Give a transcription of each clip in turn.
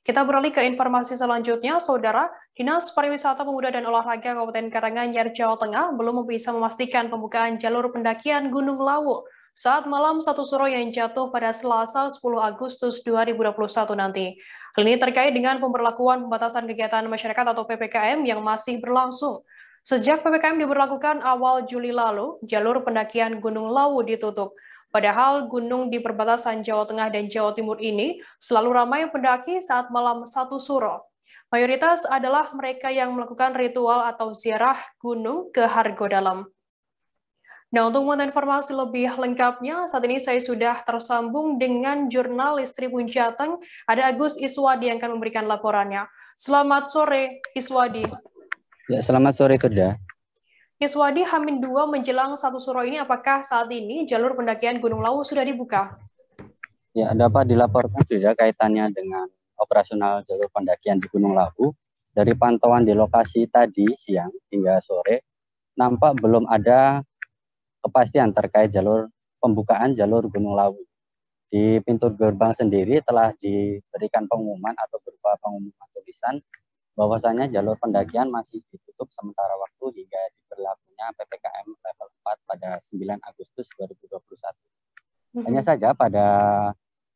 Kita beralih ke informasi selanjutnya, Saudara. Dinas Pariwisata Pemuda dan Olahraga Kabupaten Karanganyar, Jawa Tengah belum bisa memastikan pembukaan jalur pendakian Gunung Lawu saat malam satu suro yang jatuh pada Selasa 10 Agustus 2021 nanti. Hal ini terkait dengan pemberlakuan pembatasan kegiatan masyarakat atau PPKM yang masih berlangsung. Sejak PPKM diberlakukan awal Juli lalu, jalur pendakian Gunung Lawu ditutup. Padahal gunung di perbatasan Jawa Tengah dan Jawa Timur ini selalu ramai pendaki saat malam satu suro. Mayoritas adalah mereka yang melakukan ritual atau ziarah gunung ke Hargo Dalam. Nah, untuk mengetahui informasi lebih lengkapnya, saat ini saya sudah tersambung dengan jurnalis Tribun Jateng, ada Agus Iswadi yang akan memberikan laporannya. Selamat sore, Iswadi. Ya, selamat sore, Kerda. Iswadi Hamin 2 menjelang satu suro ini apakah saat ini jalur pendakian Gunung Lawu sudah dibuka? Ya, dapat dilaporkan sudah kaitannya dengan operasional jalur pendakian di Gunung Lawu. Dari pantauan di lokasi tadi siang hingga sore, nampak belum ada kepastian terkait jalur pembukaan jalur Gunung Lawu. Di pintu gerbang sendiri telah diberikan pengumuman atau berupa pengumuman tulisan bahwasanya jalur pendakian masih ditutup sementara waktu hingga diberlakunya PPKM level 4 pada 9 Agustus 2021. Mm-hmm. Hanya saja pada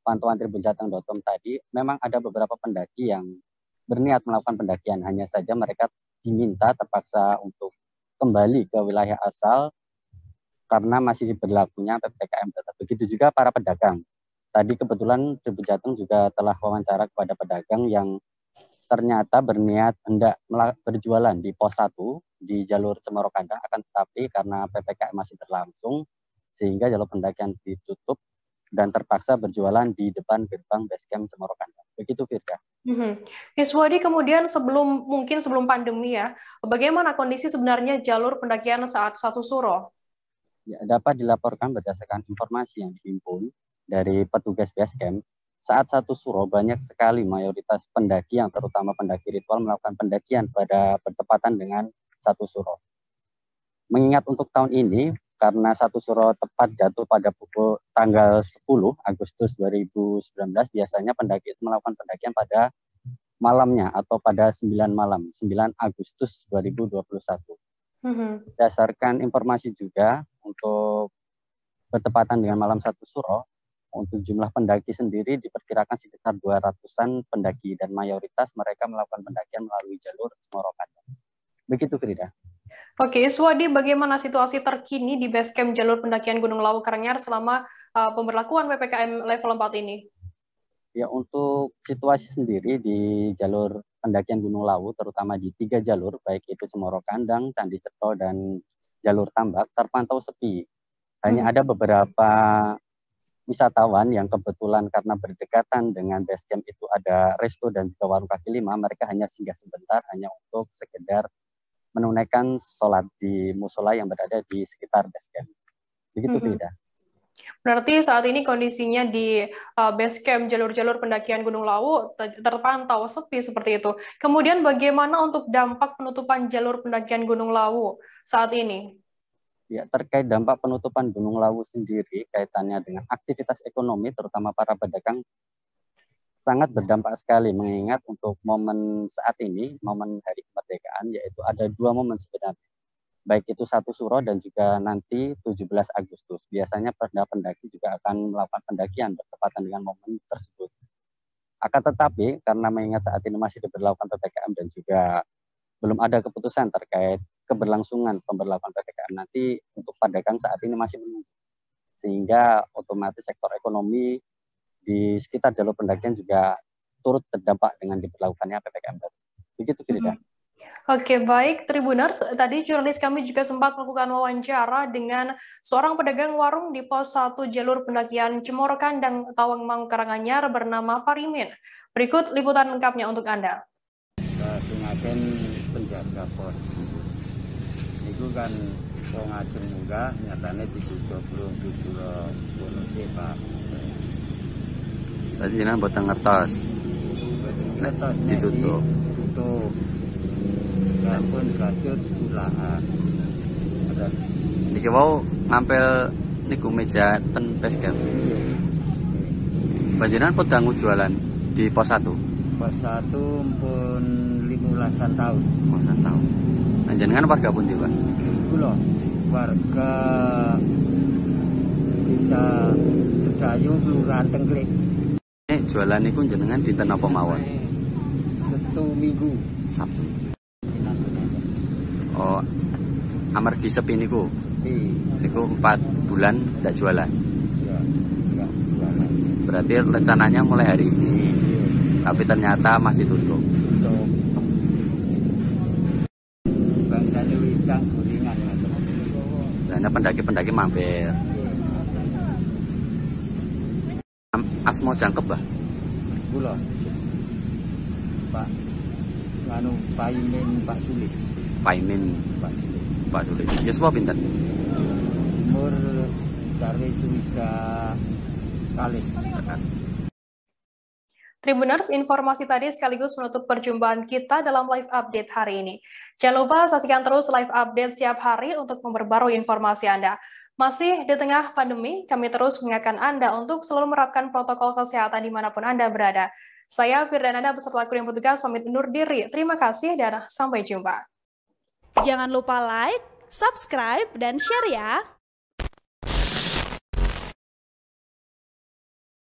pantauan tribunjateng.com tadi memang ada beberapa pendaki yang berniat melakukan pendakian, hanya saja mereka diminta terpaksa untuk kembali ke wilayah asal karena masih diberlakunya PPKM tetap. Begitu juga para pedagang. Tadi kebetulan Tribun Jateng juga telah wawancara kepada pedagang yang ternyata berniat hendak berjualan di pos 1 di jalur Cemoro Kandang akan tetapi karena PPKM masih berlangsung sehingga jalur pendakian ditutup dan terpaksa berjualan di depan gerbang basecamp Cemoro Kandang. Begitu Firda. Mm-hmm. Iswadi kemudian sebelum mungkin sebelum pandemi ya, bagaimana kondisi sebenarnya jalur pendakian saat satu suro? Ya, dapat dilaporkan berdasarkan informasi yang dihimpun dari petugas basecamp saat satu suro banyak sekali mayoritas pendaki yang terutama pendaki ritual melakukan pendakian pada bertepatan dengan satu suro. Mengingat untuk tahun ini karena satu suro tepat jatuh pada pukul tanggal 10 Agustus 2019 biasanya pendaki itu melakukan pendakian pada malamnya atau pada 9 malam 9 Agustus 2021. Mm-hmm. Berdasarkan informasi juga untuk bertepatan dengan malam satu suro untuk jumlah pendaki sendiri diperkirakan sekitar 200-an pendaki dan mayoritas mereka melakukan pendakian melalui jalur Semorokan. Begitu Frida. Oke, Swadi, bagaimana situasi terkini di base camp jalur pendakian Gunung Lawu Karanganyar selama uh, pemberlakuan PPKM level 4 ini? Ya, untuk situasi sendiri di jalur pendakian Gunung Lawu, terutama di tiga jalur, baik itu Cemoro Kandang, Candi Ceto, dan jalur Tambak, terpantau sepi. Hanya hmm. ada beberapa wisatawan yang kebetulan karena berdekatan dengan base camp itu ada resto dan juga warung kaki lima, mereka hanya singgah sebentar hanya untuk sekedar menunaikan sholat di musola yang berada di sekitar base camp. Begitu, mm -hmm. Berarti saat ini kondisinya di uh, base camp jalur-jalur pendakian Gunung Lawu terpantau sepi seperti itu. Kemudian bagaimana untuk dampak penutupan jalur pendakian Gunung Lawu saat ini? Ya, terkait dampak penutupan Gunung Lawu sendiri kaitannya dengan aktivitas ekonomi terutama para pedagang sangat berdampak sekali mengingat untuk momen saat ini, momen hari kemerdekaan yaitu ada dua momen sebenarnya. Baik itu satu suro dan juga nanti 17 Agustus. Biasanya para pendaki juga akan melakukan pendakian bertepatan dengan momen tersebut. Akan tetapi karena mengingat saat ini masih diberlakukan PPKM dan juga belum ada keputusan terkait keberlangsungan pemberlakuan PPKM nanti untuk pedagang saat ini masih menunggu. Sehingga otomatis sektor ekonomi di sekitar jalur pendakian juga turut terdampak dengan diberlakukannya PPKM Begitu, Frida. Hmm. Oke, baik Tribuners. Tadi jurnalis kami juga sempat melakukan wawancara dengan seorang pedagang warung di pos 1 jalur pendakian Cemoro Kandang Tawangmang Karanganyar bernama Parimin. Berikut liputan lengkapnya untuk Anda. Sungaken penjaga pos kan ngajeng munggah nyatane ditutup belum disuruh bonus Pak. Tadi jenengan boten ngertos. Ngertos ditutup. Ditutup. Sampun kajut ulahan. Niki wau ngampel niku meja ten base camp. Panjenengan podang jualan di pos 1. Pas satu pun limulasan tahun. Oh, satu tahun. Nah, jenengan warga pun Pak? Iku loh, warga desa Sedayu Kelurahan Tengklik. Eh, jualan niku jenengan dinten apa mawon? Satu minggu. Sabtu. Oh, amargi sepi niku. Iya, Niku 4 bulan ndak jualan. ya, jualan. Berarti rencananya mulai hari ini. Iya, Tapi ternyata masih tutup. Pendaki-pendaki mampir. Am- Asmo jangkep, Bah. Kula Pak nganu Paimin Pak Sulis, Paimin Pak Sulis. Pak Sulis. Yuswa pinten? Umur dari suwida kali. Tribuners, informasi tadi sekaligus menutup perjumpaan kita dalam live update hari ini. Jangan lupa saksikan terus live update setiap hari untuk memperbarui informasi Anda. Masih di tengah pandemi, kami terus mengingatkan Anda untuk selalu menerapkan protokol kesehatan di mana pun Anda berada. Saya Firdananda beserta kru yang bertugas pamit undur diri. Terima kasih dan sampai jumpa. Jangan lupa like, subscribe, dan share ya.